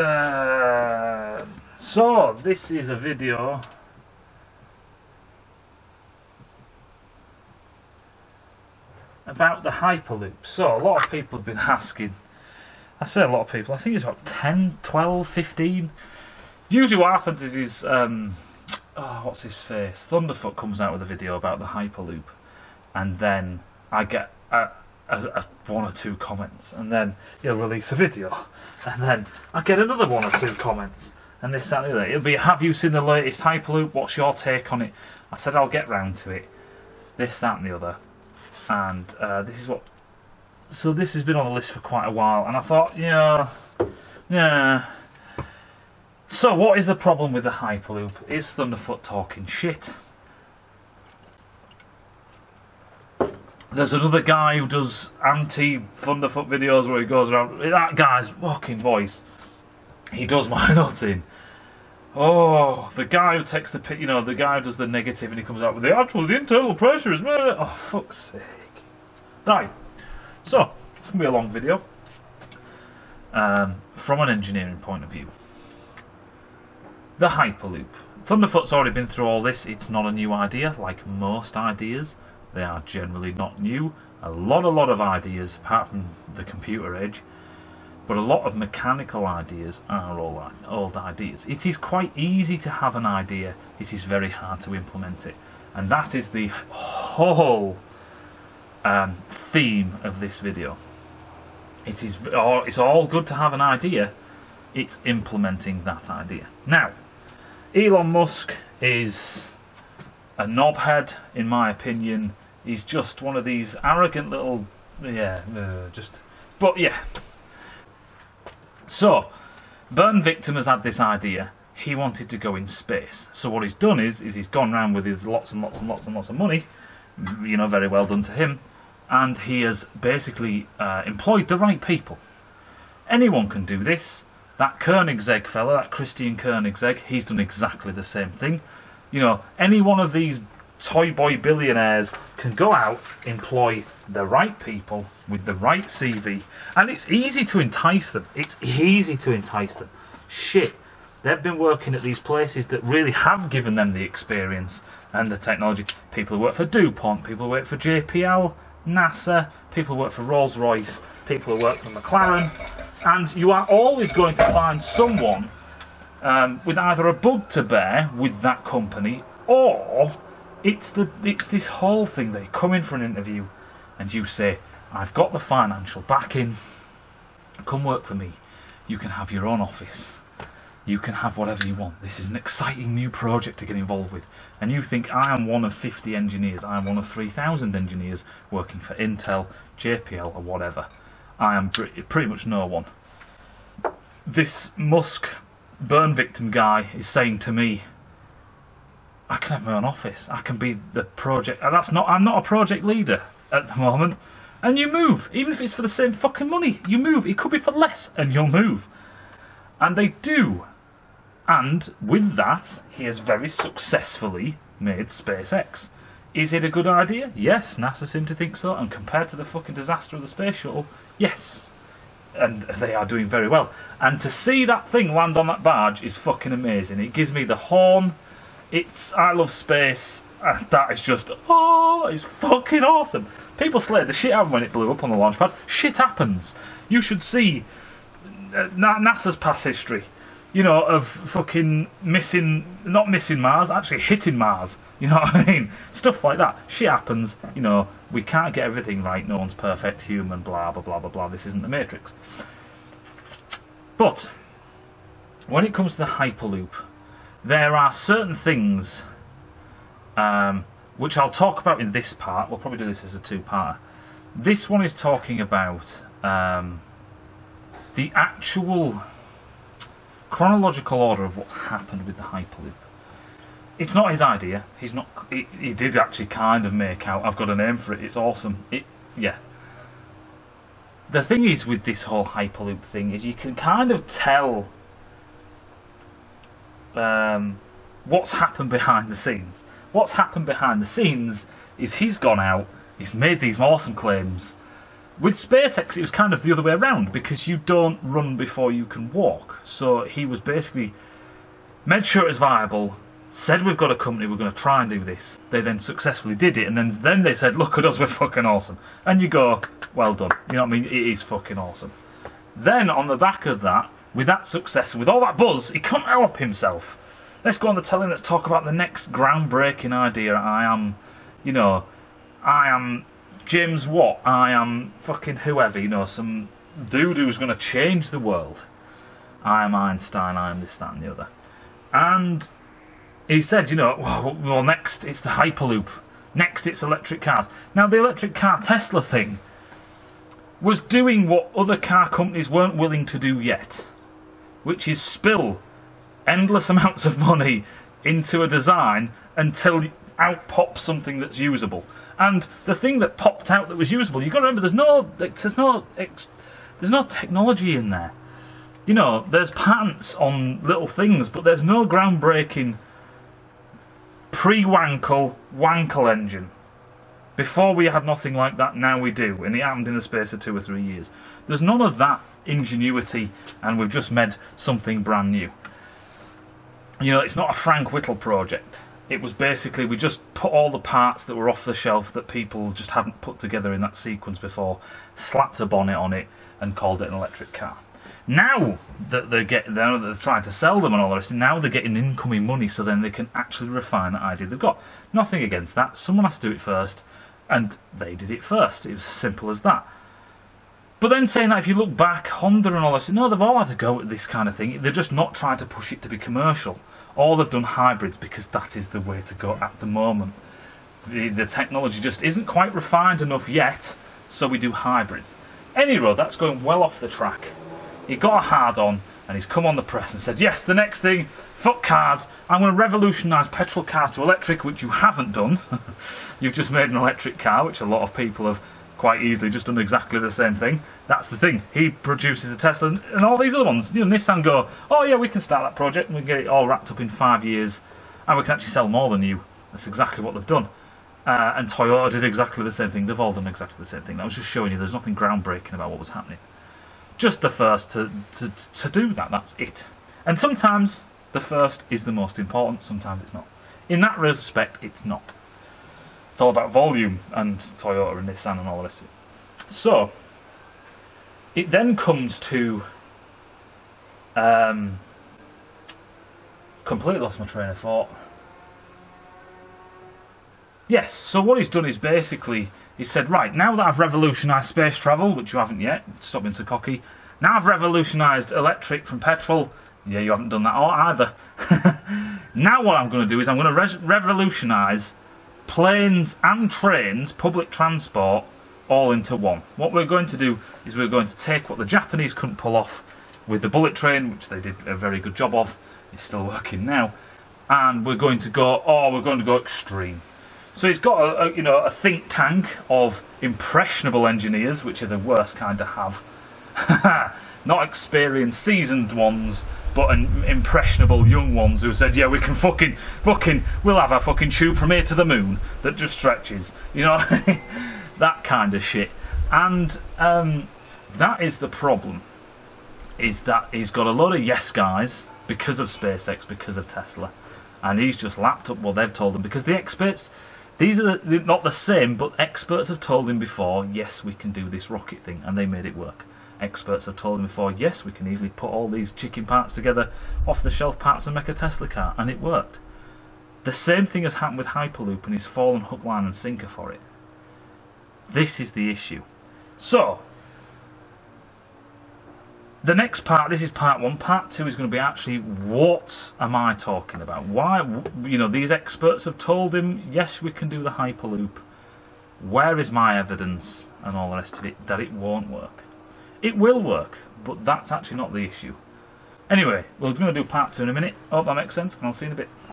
Uh, so, this is a video. About the Hyperloop. So, a lot of people have been asking. I say a lot of people, I think it's about 10, 12, 15. Usually, what happens is, is um, oh, what's his face? Thunderfoot comes out with a video about the Hyperloop, and then I get a, a one or two comments, and then he'll release a video, and then I get another one or two comments, and this that and the other. It'll be, have you seen the latest Hyperloop? What's your take on it? I said I'll get round to it. This, that, and the other, and uh, this is what. So this has been on the list for quite a while, and I thought, yeah, yeah. So what is the problem with the Hyperloop? Is Thunderfoot talking shit? There's another guy who does anti Thunderfoot videos where he goes around. That guy's fucking voice. He does my nuts in. Oh, the guy who takes the pit, you know the guy who does the negative and he comes out with the actual the internal pressure is oh fuck's sake. Right, so it's gonna be a long video. Um, from an engineering point of view, the Hyperloop. Thunderfoot's already been through all this. It's not a new idea, like most ideas. They are generally not new. A lot, a lot of ideas, apart from the computer age, but a lot of mechanical ideas are all old ideas. It is quite easy to have an idea. It is very hard to implement it, and that is the whole um, theme of this video. It is. It's all good to have an idea. It's implementing that idea. Now, Elon Musk is a knobhead, in my opinion. He's just one of these arrogant little, yeah, uh, just. But yeah. So, Burn Victim has had this idea. He wanted to go in space. So what he's done is, is he's gone around with his lots and lots and lots and lots of money. You know, very well done to him. And he has basically uh, employed the right people. Anyone can do this. That Koenigsegg fella, that Christian Koenigsegg, he's done exactly the same thing. You know, any one of these toy boy billionaires can go out, employ the right people with the right CV, and it's easy to entice them. It's easy to entice them. Shit, they've been working at these places that really have given them the experience and the technology. People who work for DuPont, people who work for JPL, NASA, people who work for Rolls Royce, people who work for McLaren, and you are always going to find someone um, with either a bug to bear with that company or it's the it's this whole thing. They come in for an interview and you say I've got the financial backing. Come work for me. You can have your own office. You can have whatever you want. This is an exciting new project to get involved with. And you think I am one of 50 engineers. I am one of 3,000 engineers working for Intel JPL or whatever. I am pretty much no one. This Musk burn victim guy is saying to me I can have my own office. I can be the project. That's not. I'm not a project leader at the moment. And you move, even if it's for the same fucking money. You move. It could be for less, and you'll move. And they do. And with that, he has very successfully made SpaceX. Is it a good idea? Yes, NASA seem to think so. And compared to the fucking disaster of the space shuttle, yes. And they are doing very well. And to see that thing land on that barge is fucking amazing. It gives me the horn it's I love space. And that is just oh, it's fucking awesome. People slayed the shit out when it blew up on the launch pad. Shit happens. You should see uh, NASA's past history. You know of fucking missing, not missing Mars, actually hitting Mars. You know what I mean? Stuff like that. Shit happens. You know we can't get everything right. No one's perfect. Human. Blah blah blah blah blah. This isn't the Matrix. But when it comes to the Hyperloop, there are certain things um, which I'll talk about in this part. We'll probably do this as a two-parter. This one is talking about um, the actual chronological order of what's happened with the Hyperloop. It's not his idea. He's not. He, he did actually kind of make out. I've got a name for it. It's awesome. It yeah. The thing is with this whole Hyperloop thing is you can kind of tell um, what's happened behind the scenes. What's happened behind the scenes is he's gone out, he's made these awesome claims. With SpaceX, it was kind of the other way around because you don't run before you can walk. So he was basically made sure it was viable, said we've got a company, we're going to try and do this. They then successfully did it, and then then they said, look at us, we're fucking awesome. And you go, well done. You know what I mean? It is fucking awesome. Then on the back of that, with that success, with all that buzz, he can't help himself. Let's go on the telly. Let's talk about the next groundbreaking idea. I am, you know, I am James Watt. I am fucking whoever. You know, some dude who's going to change the world. I am Einstein. I am this, that, and the other. And he said, you know, well, well, next it's the Hyperloop. Next it's electric cars. Now the electric car Tesla thing was doing what other car companies weren't willing to do yet, which is spill endless amounts of money into a design until out pops something that's usable. And the thing that popped out that was usable, you've got to remember, there's no, there's no, there's no technology in there. You know, there's patents on little things, but there's no groundbreaking pre-Wankel Wankel engine. Before we had nothing like that, now we do, and it happened in the space of two or three years. There's none of that ingenuity, and we've just made something brand new. You know, it's not a Frank Whittle project. It was basically we just put all the parts that were off the shelf that people just hadn't put together in that sequence before, slapped a bonnet on it, and called it an electric car. Now that they're getting, they're trying to sell them and all the rest, now they're getting incoming money, so then they can actually refine that idea they've got. Nothing against that. Someone has to do it first and they did it first. It was as simple as that. But then saying that if you look back, Honda and all this, no, they've all had to go at this kind of thing. They're just not trying to push it to be commercial. All they've done hybrids because that is the way to go at the moment. The, the technology just isn't quite refined enough yet, so we do hybrids. Any road, that's going well off the track. He got a hard on, and he's come on the press and said, yes, the next thing, fuck cars, I'm going to revolutionise petrol cars to electric, which you haven't done. You've just made an electric car, which a lot of people have quite easily just done exactly the same thing. That's the thing. He produces a Tesla, and all these other ones. You know, Nissan go, oh yeah, we can start that project and we get it all wrapped up in five years, and we can actually sell more than you. That's exactly what they've done. Uh, and Toyota did exactly the same thing. They've all done exactly the same thing. I was just showing you there's nothing groundbreaking about what was happening. Just the first to, to, to do that, that's it. And sometimes the first is the most important, sometimes it's not. In that respect, it's not. It's all about volume and Toyota and Nissan and all it. So, it then comes to. Um, completely lost my train of thought. Yes, so what he's done is basically he said, right, now that I've revolutionised space travel, which you haven't yet, stop being so cocky, now I've revolutionised electric from petrol, yeah, you haven't done that either. now what I'm going to do is I'm going to re revolutionise planes and trains, public transport, all into one. What we're going to do is we're going to take what the Japanese couldn't pull off with the bullet train, which they did a very good job of, it's still working now, and we're going to go, oh, we're going to go extreme. So he's got a, a, you know a think tank of impressionable engineers, which are the worst kind to have. Not experienced, seasoned ones, but an impressionable young ones who said, "Yeah, we can fucking, fucking, we'll have a fucking tube from here to the moon that just stretches," you know, that kind of shit. And um, that is the problem. Is that he's got a lot of yes guys because of SpaceX, because of Tesla, and he's just lapped up what they've told him because the experts. These are the, not the same, but experts have told him before, yes, we can do this rocket thing, and they made it work experts have told him before, yes, we can easily put all these chicken parts together, off the shelf parts, and make a Tesla car, and it worked. The same thing has happened with Hyperloop, and he's fallen hook, line, and sinker for it. This is the issue. So, the next part, this is part one. Part two is going to be actually what am I talking about? Why, you know, these experts have told him, yes, we can do the Hyperloop. Where is my evidence and all the rest of it that it won't work? It will work, but that's actually not the issue. Anyway, we're going to do part two in a minute. Hope that makes sense, and I'll see you in a bit.